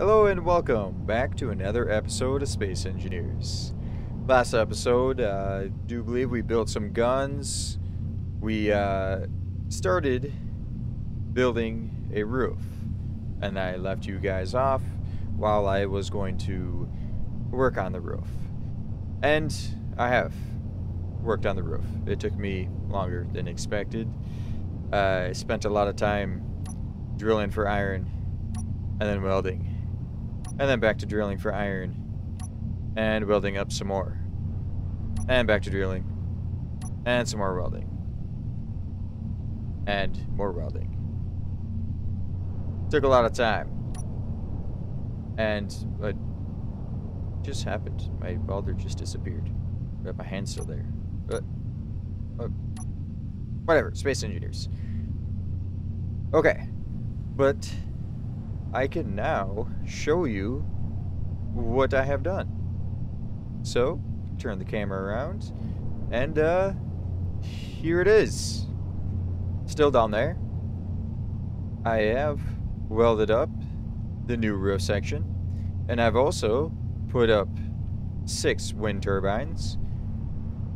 Hello and welcome back to another episode of Space Engineers. Last episode, uh, I do believe we built some guns. We uh, started building a roof. And I left you guys off while I was going to work on the roof. And I have worked on the roof. It took me longer than expected. Uh, I spent a lot of time drilling for iron and then welding and then back to drilling for iron. And welding up some more. And back to drilling. And some more welding. And more welding. Took a lot of time. And what just happened? My welder just disappeared. But my hand's still there. But, uh, whatever, space engineers. Okay. But I can now show you what I have done. So, turn the camera around, and uh, here it is. Still down there. I have welded up the new roof section, and I've also put up six wind turbines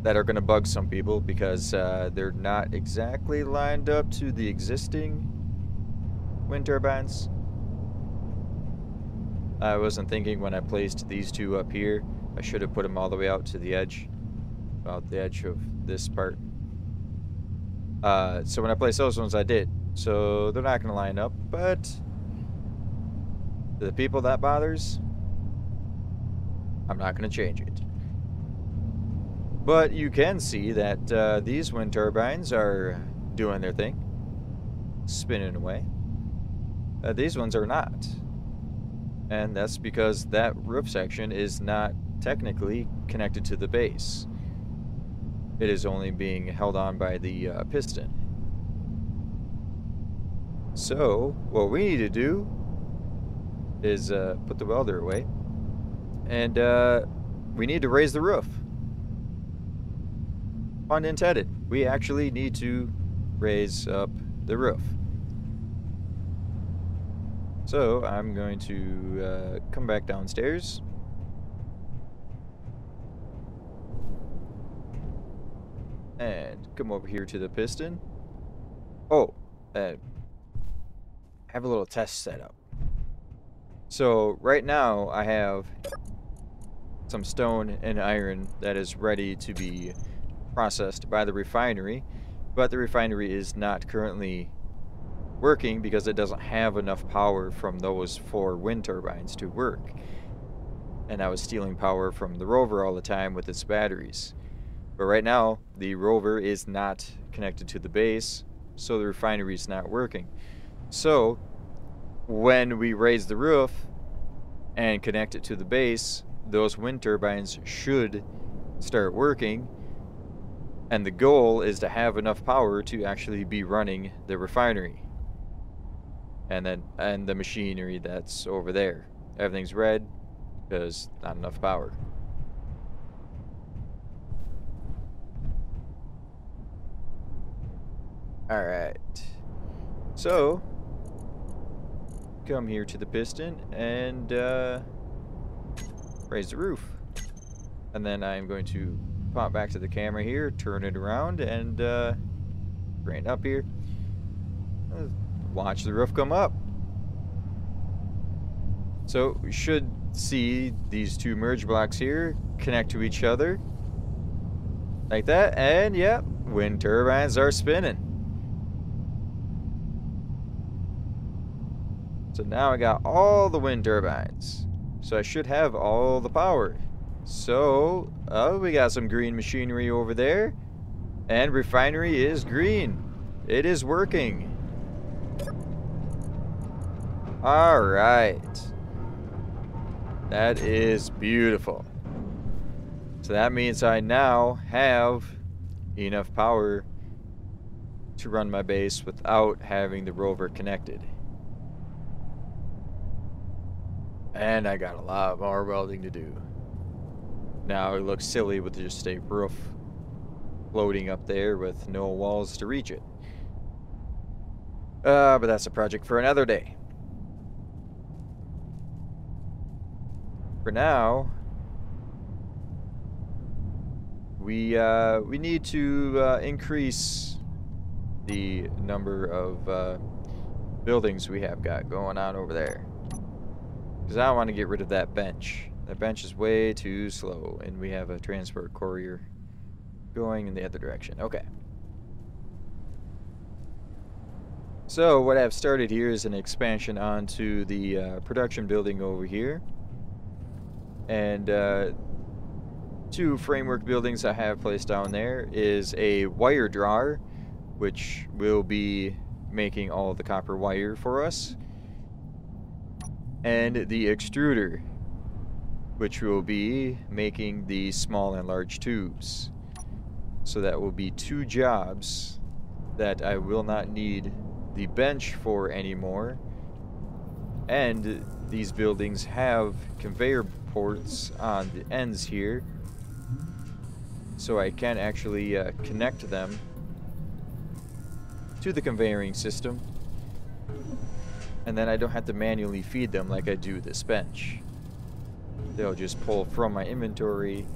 that are going to bug some people because uh, they're not exactly lined up to the existing wind turbines. I wasn't thinking when I placed these two up here. I should have put them all the way out to the edge. About the edge of this part. Uh, so when I placed those ones, I did. So they're not going to line up, but the people that bothers, I'm not going to change it. But you can see that uh, these wind turbines are doing their thing, spinning away. Uh, these ones are not. And that's because that roof section is not technically connected to the base. It is only being held on by the uh, piston. So, what we need to do is uh, put the welder away. And uh, we need to raise the roof. Pun intended. We actually need to raise up the roof. So I'm going to uh, come back downstairs. And come over here to the piston. Oh, uh, have a little test set up. So right now I have some stone and iron that is ready to be processed by the refinery, but the refinery is not currently working because it doesn't have enough power from those four wind turbines to work. And I was stealing power from the rover all the time with its batteries. But right now, the rover is not connected to the base, so the refinery is not working. So, when we raise the roof and connect it to the base, those wind turbines should start working. And the goal is to have enough power to actually be running the refinery and then and the machinery that's over there. Everything's red because not enough power. All right. So come here to the piston and uh, raise the roof. And then I'm going to pop back to the camera here, turn it around, and uh, bring it up here watch the roof come up. So we should see these two merge blocks here connect to each other. Like that, and yep, yeah, wind turbines are spinning. So now I got all the wind turbines. So I should have all the power. So, oh, we got some green machinery over there. And refinery is green. It is working. Alright. That is beautiful. So that means I now have enough power to run my base without having the rover connected. And I got a lot more welding to do. Now it looks silly with just a roof floating up there with no walls to reach it. Uh, but that's a project for another day. For now, we uh, we need to uh, increase the number of uh, buildings we have got going on over there. Because I want to get rid of that bench. That bench is way too slow, and we have a transport courier going in the other direction. Okay. So what I've started here is an expansion onto the uh, production building over here. And uh, two framework buildings I have placed down there is a wire drawer, which will be making all the copper wire for us. And the extruder, which will be making the small and large tubes. So that will be two jobs that I will not need the bench for anymore. And these buildings have conveyor ports on the ends here. So I can actually uh, connect them to the conveying system. And then I don't have to manually feed them like I do this bench. They'll just pull from my inventory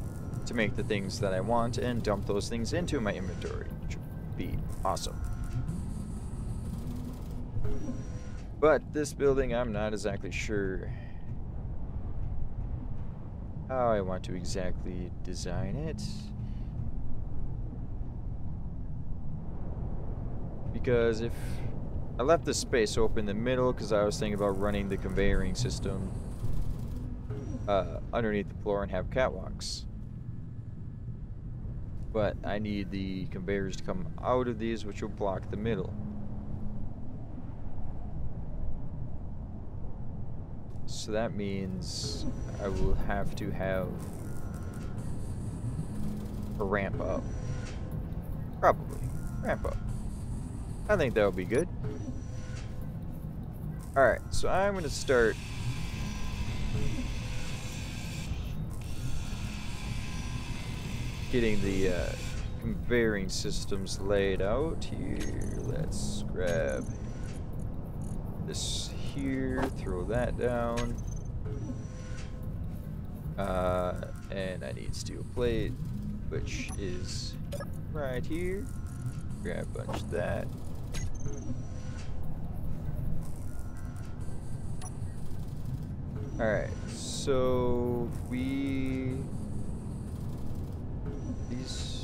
to make the things that I want and dump those things into my inventory, which would be awesome. But this building, I'm not exactly sure how I want to exactly design it. Because if I left the space open in the middle because I was thinking about running the conveying system uh, underneath the floor and have catwalks. But I need the conveyors to come out of these which will block the middle. So that means I will have to have a ramp up. Probably. Ramp up. I think that'll be good. Alright, so I'm going to start getting the uh, conveying systems laid out here. Let's grab this here, throw that down. Uh, and I need steel plate, which is right here. Grab a bunch of that. Alright, so we... These...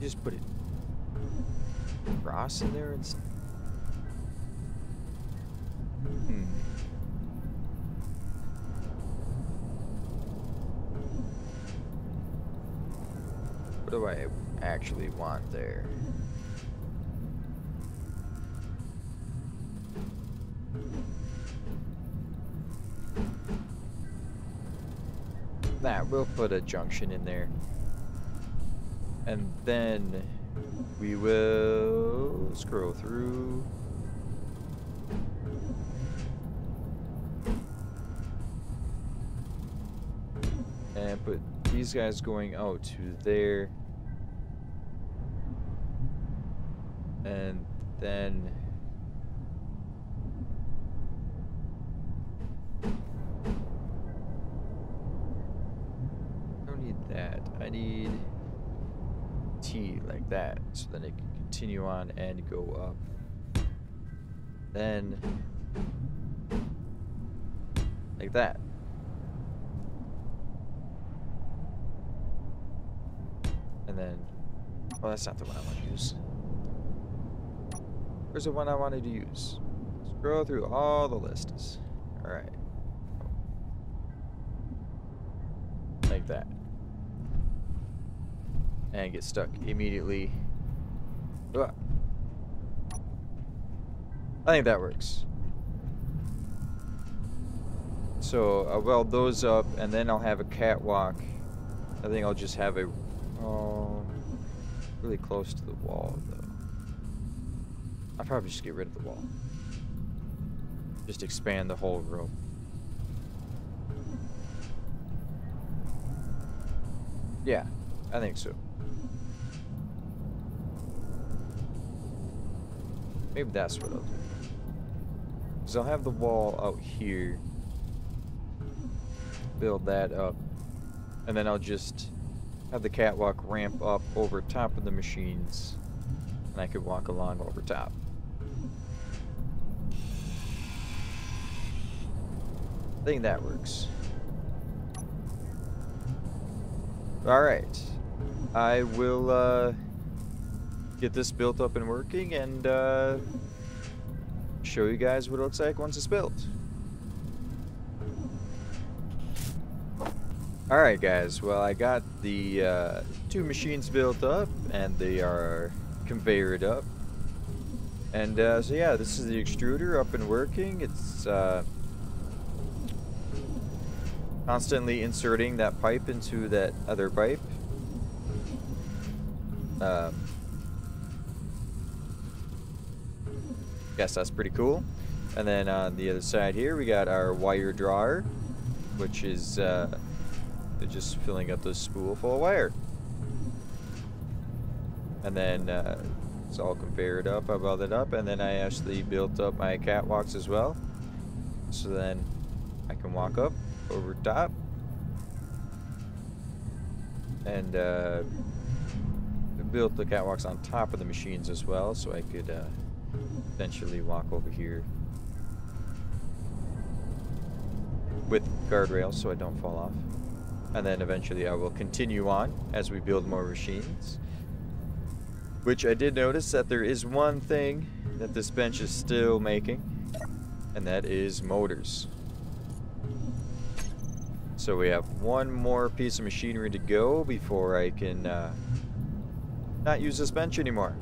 Just put it cross in there and... Hmm. What do I actually want there? That, we'll put a junction in there. And then we will scroll through. And put these guys going out to there. And then I need T like that, so then it can continue on and go up. Then, like that. And then, oh, that's not the one I want to use. Where's the one I wanted to use? Scroll through all the lists. Alright. Like that and get stuck immediately. I think that works. So uh, I'll weld those up and then I'll have a catwalk. I think I'll just have a oh really close to the wall though. I'll probably just get rid of the wall. Just expand the whole room. Yeah, I think so. Maybe that's what I'll do. Because I'll have the wall out here. Build that up. And then I'll just have the catwalk ramp up over top of the machines. And I could walk along over top. I think that works. Alright. I will uh, get this built up and working and uh, show you guys what it looks like once it's built. Alright guys, well I got the uh, two machines built up and they are conveyored up. And uh, so yeah, this is the extruder up and working. It's uh, constantly inserting that pipe into that other pipe. Um, guess that's pretty cool. And then on the other side here, we got our wire drawer, which is uh, just filling up the spool full of wire. And then uh, it's all conveyored up, I welded up, and then I actually built up my catwalks as well. So then I can walk up over top. And uh, built the catwalks on top of the machines as well, so I could uh, eventually walk over here with guardrails so I don't fall off. And then eventually I will continue on as we build more machines. Which I did notice that there is one thing that this bench is still making, and that is motors. So we have one more piece of machinery to go before I can uh, not use this bench anymore.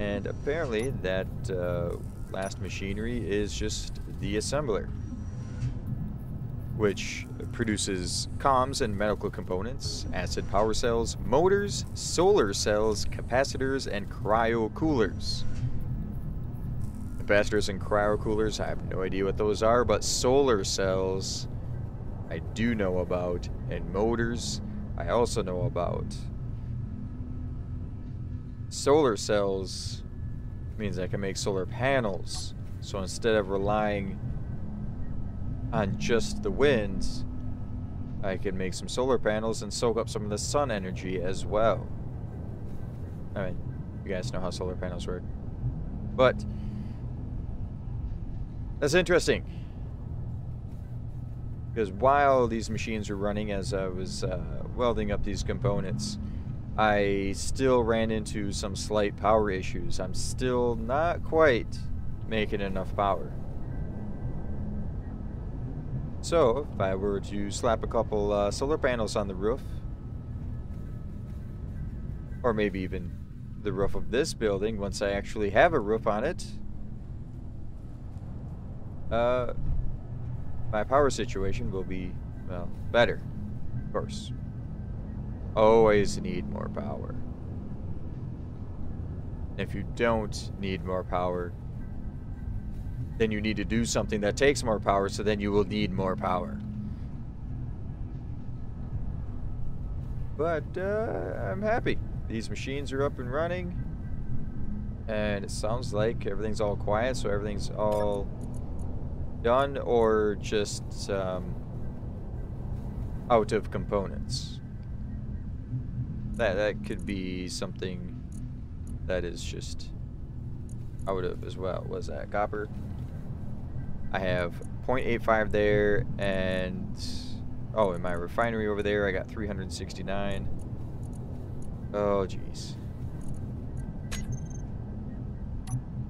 And apparently that uh, last machinery is just the assembler which produces comms and medical components, acid power cells, motors, solar cells, capacitors, and cryo coolers. Capacitors and cryo coolers, I have no idea what those are, but solar cells I do know about, and motors I also know about. Solar cells means I can make solar panels, so instead of relying on just the winds, I can make some solar panels and soak up some of the sun energy as well. I mean, you guys know how solar panels work. But, that's interesting. Because while these machines were running as I was uh, welding up these components, I still ran into some slight power issues. I'm still not quite making enough power. So, if I were to slap a couple uh, solar panels on the roof, or maybe even the roof of this building once I actually have a roof on it, uh, my power situation will be, well, better, of course. Always need more power. If you don't need more power, then you need to do something that takes more power, so then you will need more power. But uh, I'm happy. These machines are up and running. And it sounds like everything's all quiet, so everything's all done or just um, out of components. That, that could be something that is just out of as well. Was that copper? I have 0.85 there, and oh, in my refinery over there, I got 369. Oh, jeez.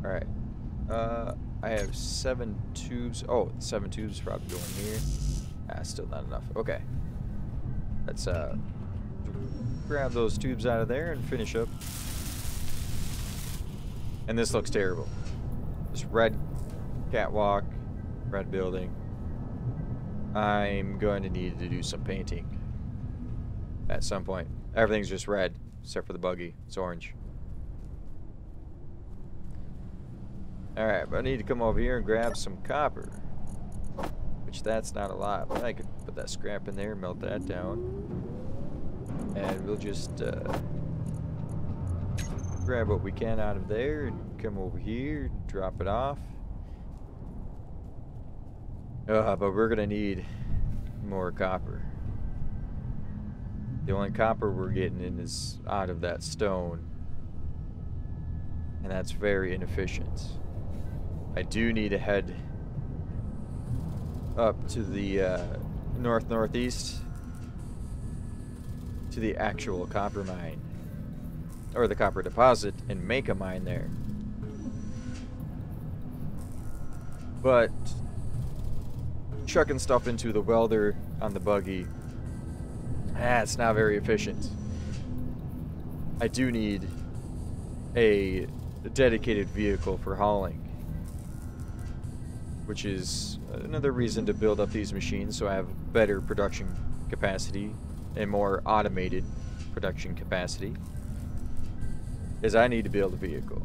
All right. Uh, I have seven tubes. Oh, seven tubes probably going here. Ah, still not enough. Okay. Let's uh grab those tubes out of there and finish up. And this looks terrible. This red catwalk red building. I'm going to need to do some painting at some point. Everything's just red, except for the buggy. It's orange. Alright, but I need to come over here and grab some copper. Which that's not a lot, but I could put that scrap in there, melt that down. And we'll just uh, grab what we can out of there and come over here, drop it off. Uh, but we're gonna need more copper. The only copper we're getting in is out of that stone. And that's very inefficient. I do need to head up to the uh, north-northeast to the actual copper mine or the copper deposit and make a mine there. But chucking stuff into the welder on the buggy, ah, it's not very efficient. I do need a dedicated vehicle for hauling, which is another reason to build up these machines so I have better production capacity and more automated production capacity is I need to build a vehicle.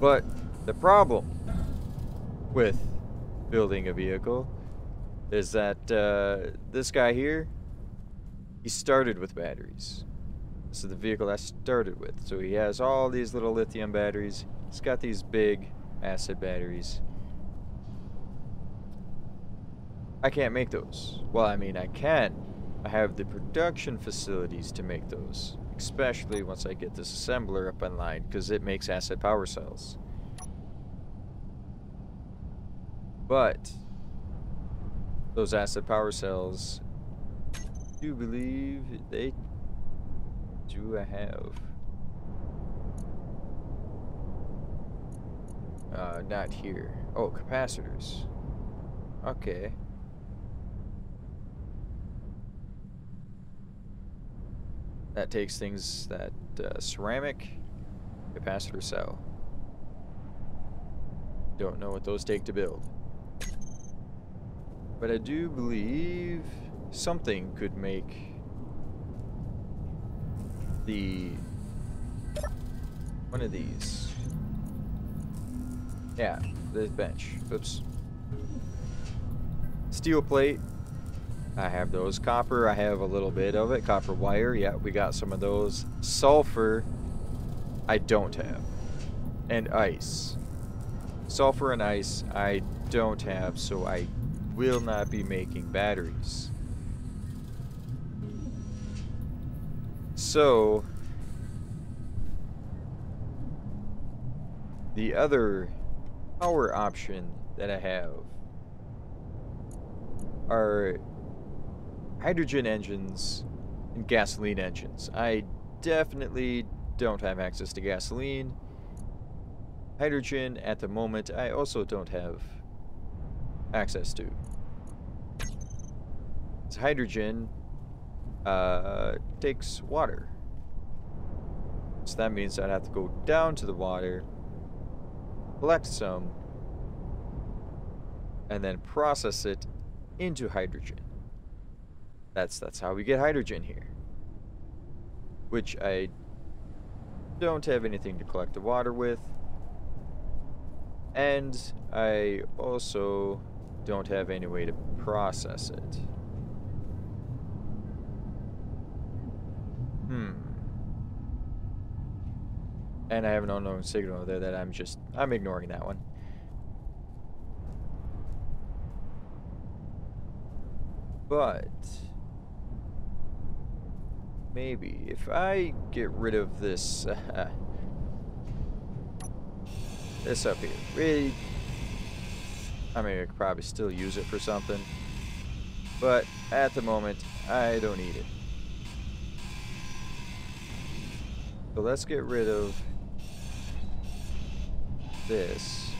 But the problem with building a vehicle is that uh, this guy here, he started with batteries. This is the vehicle I started with. So he has all these little lithium batteries. He's got these big acid batteries. I can't make those. Well, I mean, I can. I have the production facilities to make those especially once I get this assembler up online, because it makes acid power cells. But those acid power cells, do believe they do I have uh, not here. Oh, capacitors. Okay. That takes things that uh, ceramic capacitor cell. Don't know what those take to build. But I do believe something could make the one of these. Yeah, the bench. Oops. Steel plate I have those. Copper, I have a little bit of it. Copper wire, yeah, we got some of those. Sulfur, I don't have. And ice. Sulfur and ice, I don't have, so I will not be making batteries. So, the other power option that I have are hydrogen engines and gasoline engines. I definitely don't have access to gasoline. Hydrogen, at the moment, I also don't have access to. So hydrogen uh, takes water. So that means I'd have to go down to the water, collect some, and then process it into hydrogen. That's that's how we get hydrogen here. Which I don't have anything to collect the water with. And I also don't have any way to process it. Hmm. And I have an unknown signal there that I'm just, I'm ignoring that one. But maybe. If I get rid of this uh, this up here really I mean I could probably still use it for something. But at the moment I don't need it. So let's get rid of this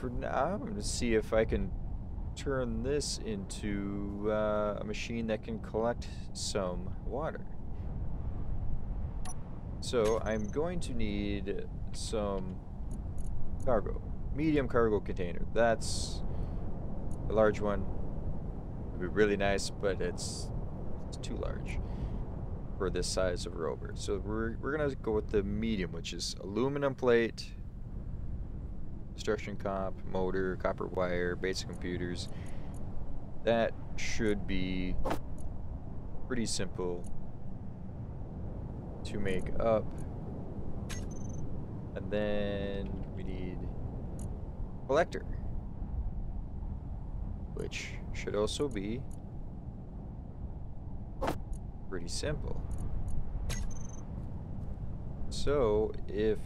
for now, I'm going to see if I can turn this into uh, a machine that can collect some water. So I'm going to need some cargo. Medium cargo container. That's a large one. It'd be really nice, but it's, it's too large for this size of rover. So we're, we're going to go with the medium, which is aluminum plate, construction comp, motor, copper wire, basic computers. That should be pretty simple to make up. And then we need collector, which should also be pretty simple. So if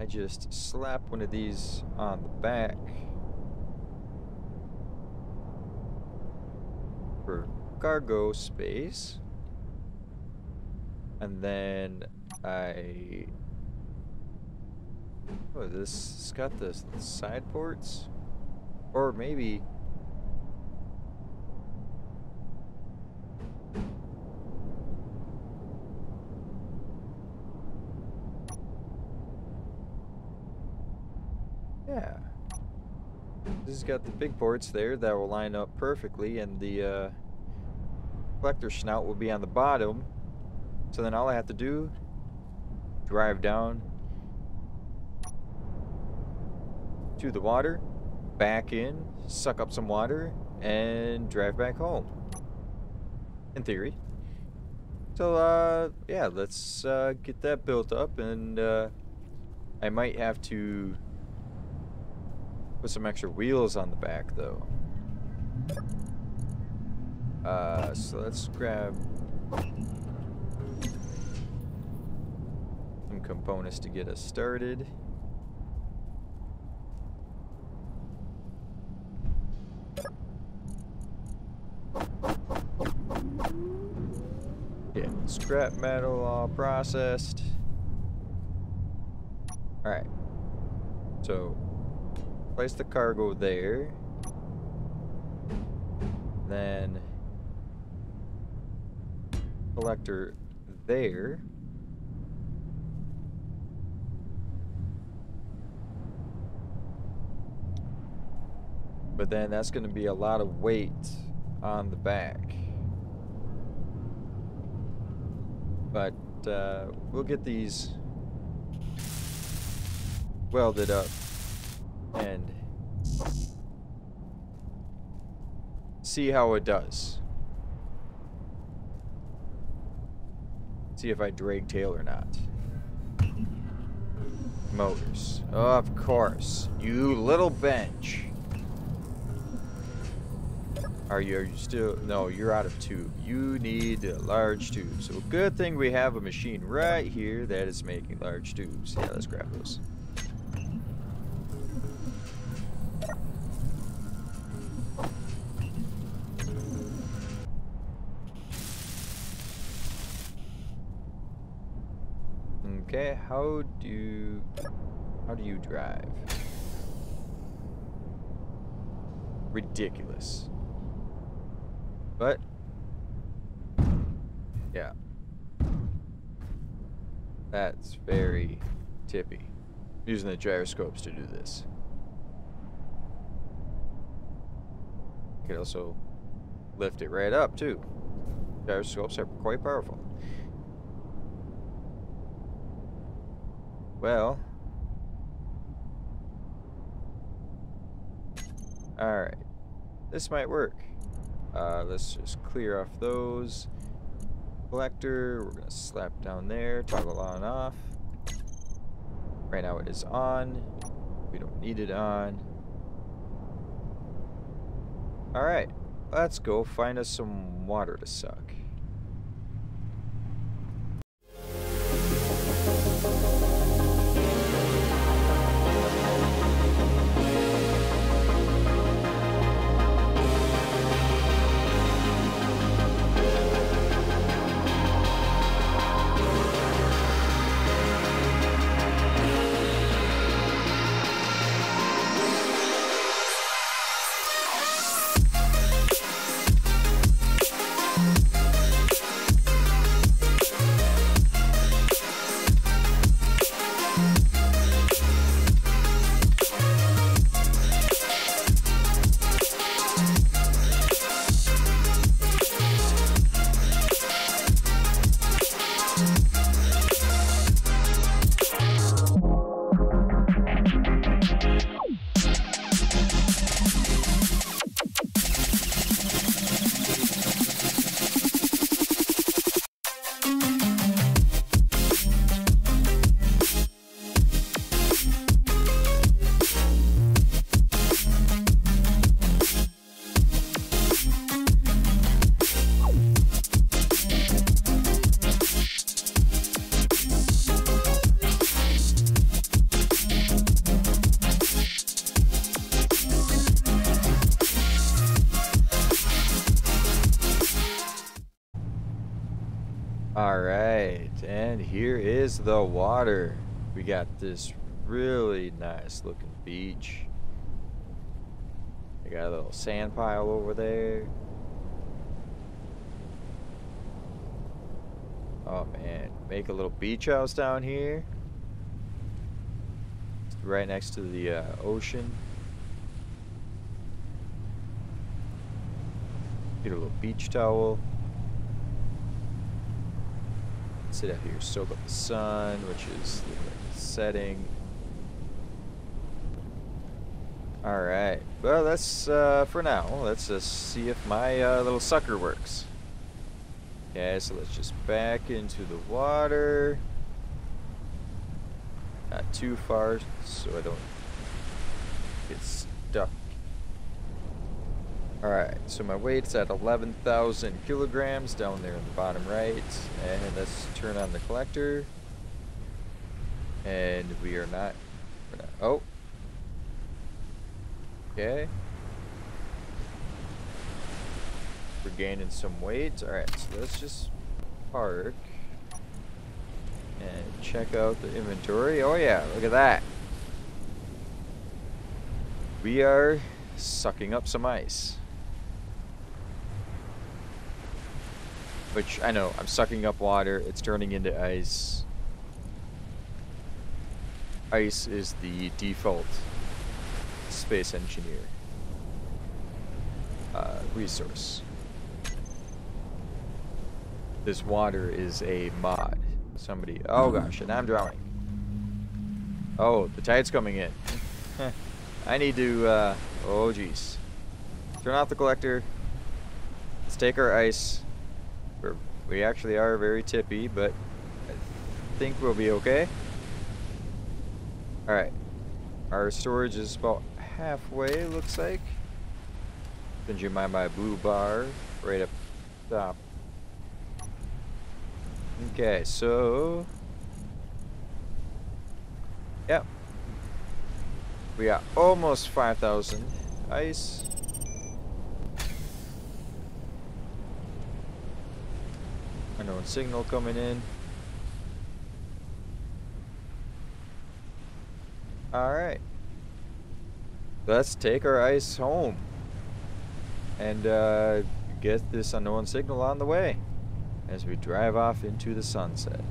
I just slap one of these on the back for cargo space. And then I oh this has got the side ports. Or maybe Yeah. Has got the big ports there that will line up perfectly and the uh, collector snout will be on the bottom. So then all I have to do, drive down to the water, back in, suck up some water, and drive back home. In theory. So, uh, yeah, let's uh, get that built up and uh, I might have to Put some extra wheels on the back, though. Uh, so let's grab some components to get us started. Yeah, scrap metal all processed. Alright. So, place the cargo there. Then collector there. But then that's going to be a lot of weight on the back. But uh, we'll get these welded up and see how it does. See if I drag tail or not. Motors. Of course. You little bench. Are you, are you still... No, you're out of tube. You need a large tube. So good thing we have a machine right here that is making large tubes. Yeah, let's grab those. Okay, how do how do you drive? Ridiculous. But yeah. That's very tippy. Using the gyroscopes to do this. You can also lift it right up too. Gyroscopes are quite powerful. Well. Alright. This might work. Uh, let's just clear off those. Collector, we're going to slap down there, toggle on off. Right now it is on. We don't need it on. Alright, let's go find us some water to suck. And here is the water. We got this really nice looking beach. We got a little sand pile over there. Oh man, make a little beach house down here. Right next to the uh, ocean. Get a little beach towel. Sit out here, soak up the sun, which is setting. Alright, well that's uh, for now. Let's just see if my uh, little sucker works. Okay, so let's just back into the water. Not too far so I don't get. Alright, so my weight's at 11,000 kilograms down there in the bottom right. And let's turn on the collector. And we are not, we're not oh. Okay. We're gaining some weight. Alright, so let's just park. And check out the inventory. Oh yeah, look at that. We are sucking up some ice. Which, I know, I'm sucking up water, it's turning into ice. Ice is the default space engineer uh, resource. This water is a mod. Somebody, oh gosh, and I'm drowning. Oh, the tide's coming in. I need to, uh, oh geez. Turn off the collector. Let's take our ice. We're, actually are very tippy, but I think we'll be okay. Alright. Our storage is about halfway, looks like. Send you my, my blue bar right up top. Okay, so... Yep. We got almost 5,000 ice. Unknown signal coming in. Alright. Let's take our ice home. And uh, get this unknown signal on the way as we drive off into the sunset.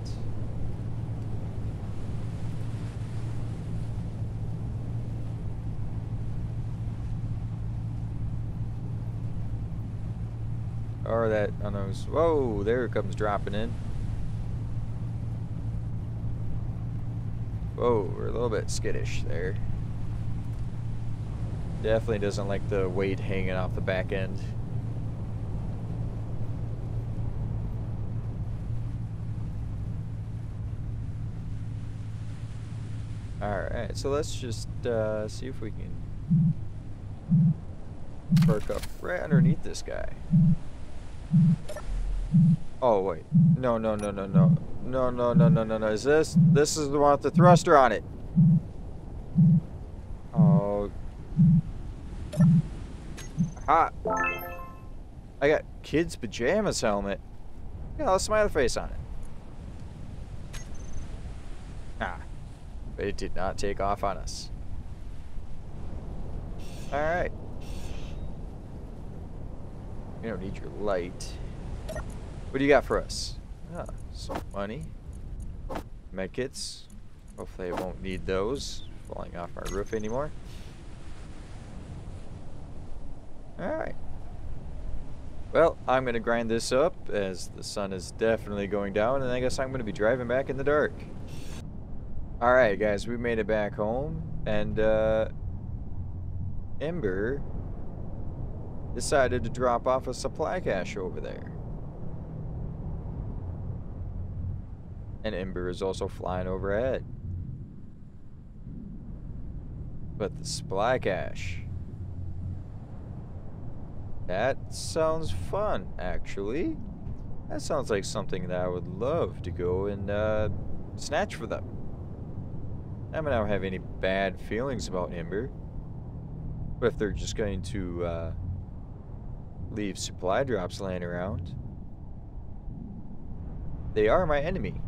Or that, I know, whoa, there it comes dropping in. Whoa, we're a little bit skittish there. Definitely doesn't like the weight hanging off the back end. Alright, so let's just uh, see if we can perk up right underneath this guy. Oh, wait. No, no, no, no, no. No, no, no, no, no, no. Is this? This is the one with the thruster on it. Oh. Hot. I got kid's pajamas helmet. Yeah, a smiley face on it. Ah. But it did not take off on us. Alright. You don't need your light. What do you got for us? Ah, some money. Medkits. Hopefully I won't need those falling off my roof anymore. Alright. Well, I'm going to grind this up as the sun is definitely going down and I guess I'm going to be driving back in the dark. Alright guys, we made it back home and uh, Ember decided to drop off a supply cache over there. And Ember is also flying overhead. But the cache. That sounds fun, actually. That sounds like something that I would love to go and uh, snatch for them. I mean, I don't have any bad feelings about Ember. But if they're just going to uh, leave supply drops laying around, They are my enemy.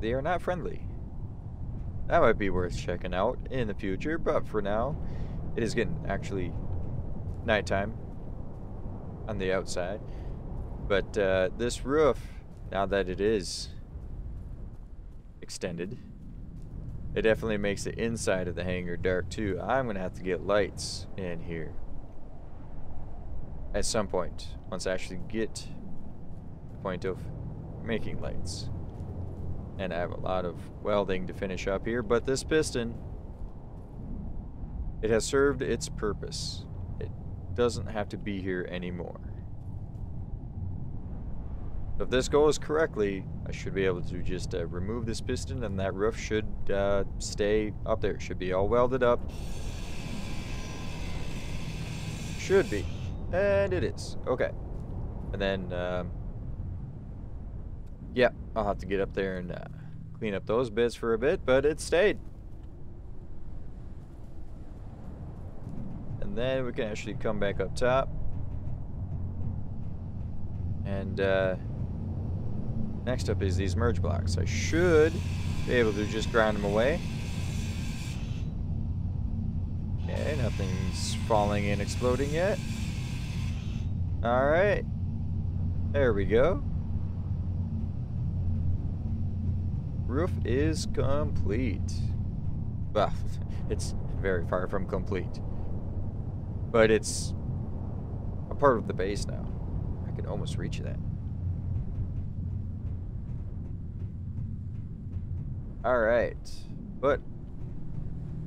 They are not friendly. That might be worth checking out in the future, but for now, it is getting actually nighttime on the outside. But uh, this roof, now that it is extended, it definitely makes the inside of the hangar dark too. I'm going to have to get lights in here at some point, once I actually get the point of making lights. And I have a lot of welding to finish up here, but this piston, it has served its purpose. It doesn't have to be here anymore. If this goes correctly, I should be able to just uh, remove this piston and that roof should uh, stay up there. It should be all welded up. Should be. And it is. Okay. And then, um, yeah, I'll have to get up there and uh, clean up those bits for a bit, but it stayed. And then we can actually come back up top. And, uh, Next up is these merge blocks. I should be able to just grind them away. Okay, nothing's falling and exploding yet. Alright. There we go. Roof is complete. Well, it's very far from complete. But it's a part of the base now. I can almost reach that. Alright. But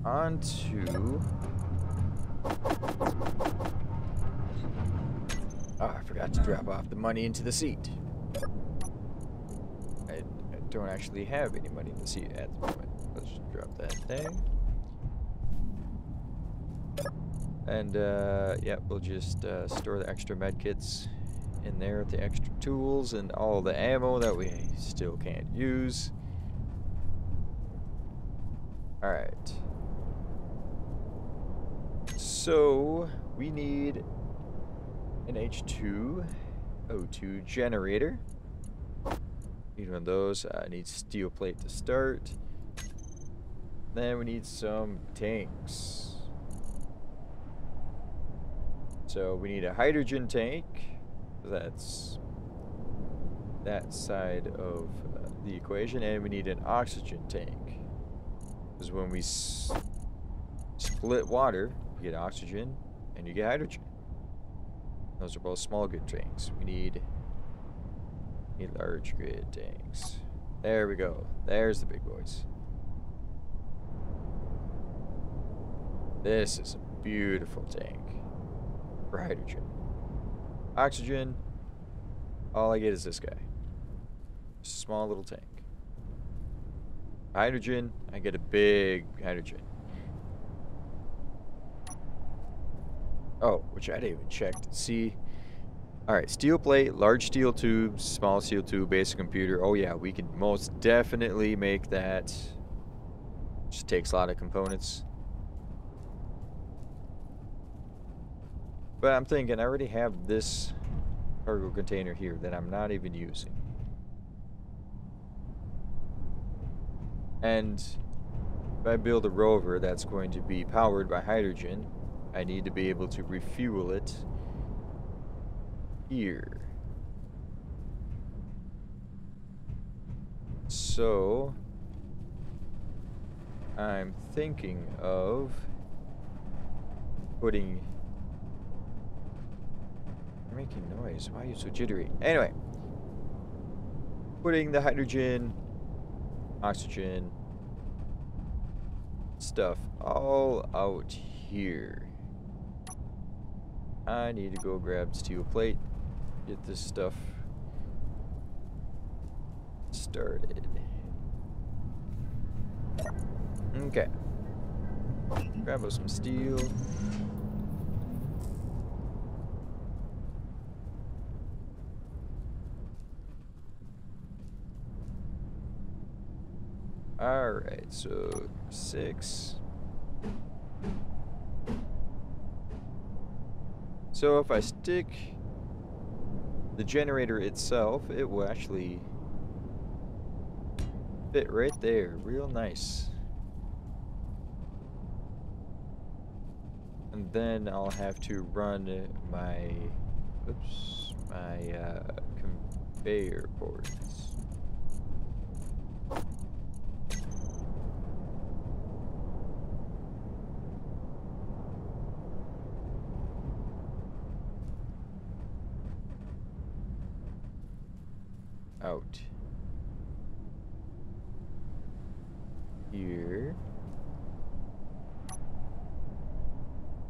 on to Oh, I forgot to drop off the money into the seat. Don't actually have any money in the seat at the moment. Let's drop that thing. And, uh, yeah, we'll just uh, store the extra medkits in there, the extra tools, and all the ammo that we still can't use. Alright. So, we need an H2 O2 generator. Need one of those. I uh, need steel plate to start. Then we need some tanks. So we need a hydrogen tank. That's that side of uh, the equation. And we need an oxygen tank Because when we split water, you get oxygen and you get hydrogen. Those are both small grid tanks. We need, need large grid tanks. There we go. There's the big boys. This is a beautiful tank for hydrogen. Oxygen, all I get is this guy. Small little tank. Hydrogen, I get a big hydrogen. Oh, which I didn't even check to see. Alright, steel plate, large steel tube, small steel tube, basic computer. Oh yeah, we can most definitely make that. Just takes a lot of components. But I'm thinking I already have this cargo container here that I'm not even using. And if I build a rover that's going to be powered by hydrogen, I need to be able to refuel it here. So, I'm thinking of putting... You're making noise. Why are you so jittery? Anyway, putting the hydrogen oxygen stuff all out here. I need to go grab steel plate, get this stuff started. Okay. Grab us some steel. Alright, so six. So if I stick the generator itself, it will actually fit right there. Real nice. And then I'll have to run my, oops, my uh, conveyor ports. Out. Here.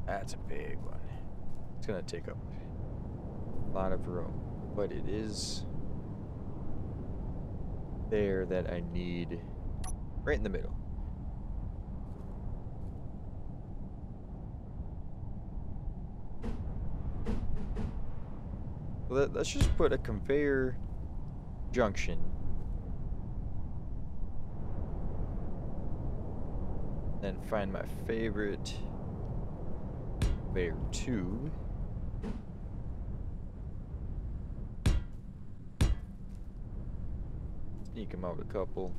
That's a big one. It's gonna take up a lot of room, but it is there that I need right in the middle. Let, let's just put a conveyor junction then find my favorite conveyor tube. Sneak them out a couple.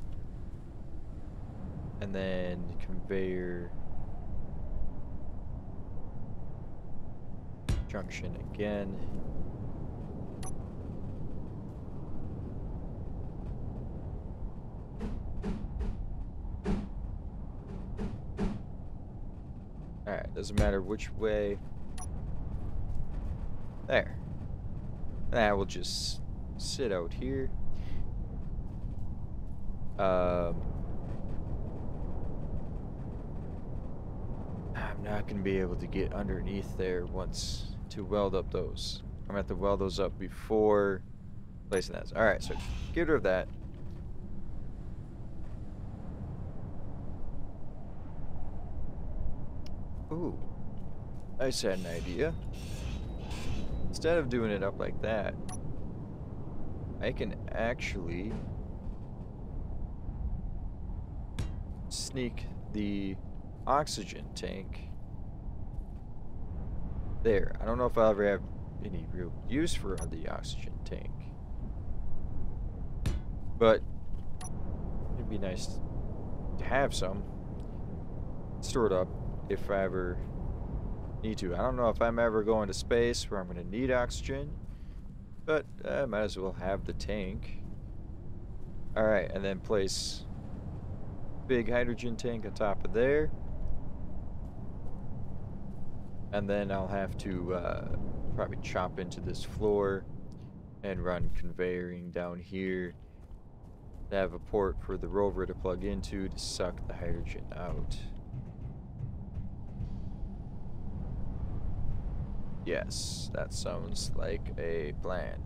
And then conveyor junction again. Alright, doesn't matter which way. There. That will just sit out here. Um, I'm not going to be able to get underneath there once to weld up those. I'm going to have to weld those up before placing that. Alright, so get rid of that. Ooh, I just had an idea. Instead of doing it up like that, I can actually sneak the oxygen tank there. I don't know if I'll ever have any real use for the oxygen tank. But it'd be nice to have some stored up if I ever need to. I don't know if I'm ever going to space where I'm going to need oxygen, but I might as well have the tank. Alright, and then place big hydrogen tank on top of there. And then I'll have to uh, probably chop into this floor and run conveying down here to have a port for the rover to plug into to suck the hydrogen out. Yes, that sounds like a plan.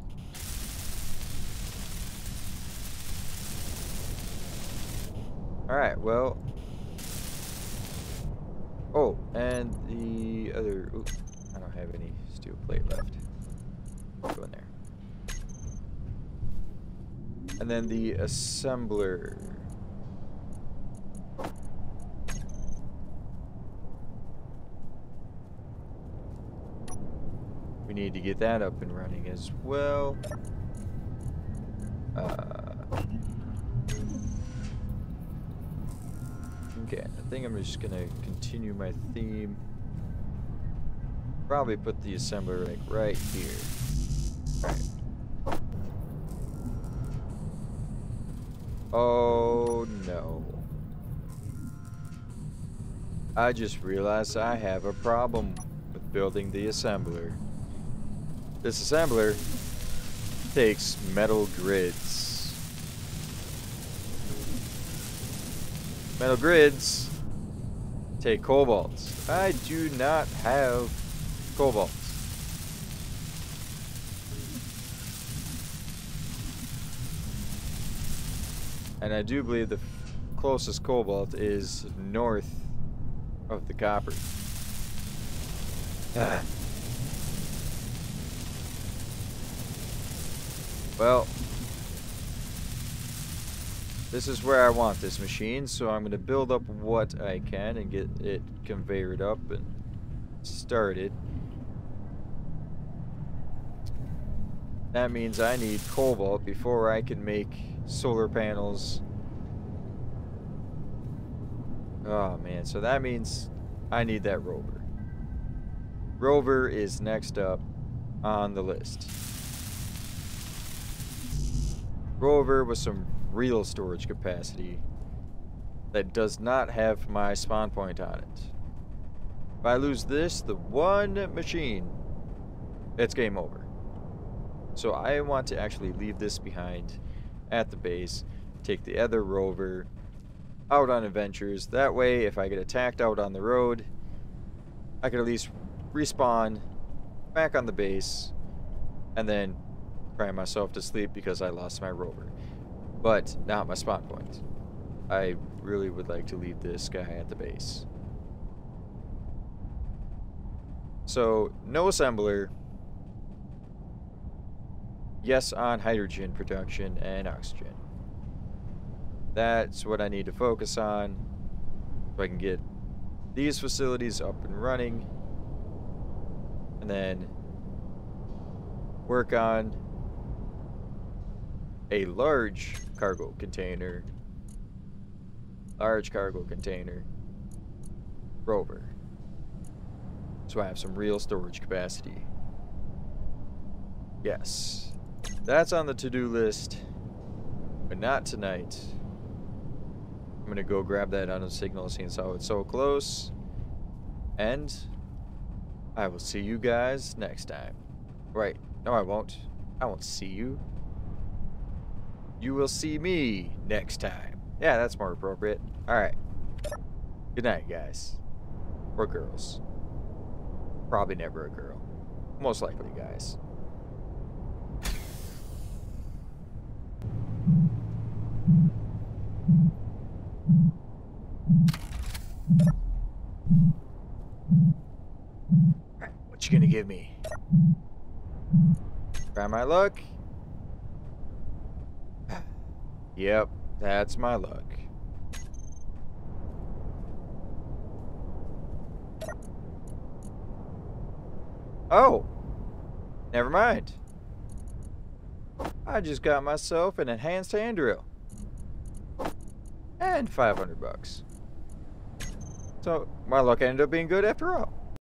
Alright, well... Oh, and the other... Oops, I don't have any steel plate left. Go in there. And then the assembler. We need to get that up and running as well. Uh, think I'm just gonna continue my theme. Probably put the assembler like right here. Right. Oh no. I just realized I have a problem with building the assembler. This assembler takes metal grids. Metal grids take cobalts. I do not have cobalts. And I do believe the closest cobalt is north of the copper. Well, this is where I want this machine, so I'm going to build up what I can and get it conveyored up and started. That means I need cobalt before I can make solar panels. Oh man, so that means I need that rover. Rover is next up on the list. Rover with some real storage capacity that does not have my spawn point on it. If I lose this, the one machine, it's game over. So I want to actually leave this behind at the base, take the other rover out on adventures. That way, if I get attacked out on the road, I can at least respawn back on the base and then cry myself to sleep because I lost my rover. But not my spawn point. I really would like to leave this guy at the base. So, no assembler. Yes on hydrogen production and oxygen. That's what I need to focus on so I can get these facilities up and running and then work on a large cargo container large cargo container rover so I have some real storage capacity. Yes. That's on the to-do list. But not tonight. I'm gonna go grab that on a signal since how it's so close. And I will see you guys next time. Right. No, I won't. I won't see you. You will see me next time. Yeah, that's more appropriate. Alright. Good night, guys. Or girls. Probably never a girl. Most likely guys. What you gonna give me? Try my luck. Yep, that's my luck. Oh! Never mind. I just got myself an enhanced hand drill. And 500 bucks. So, my luck ended up being good after all.